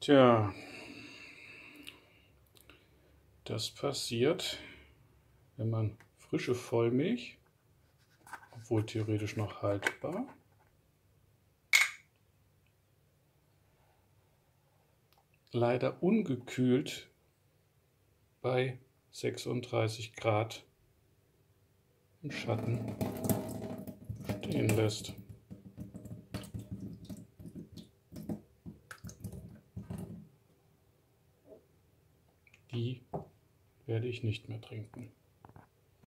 Tja, das passiert, wenn man frische Vollmilch, obwohl theoretisch noch haltbar, leider ungekühlt bei 36 Grad im Schatten stehen lässt. Die werde ich nicht mehr trinken.